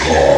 time.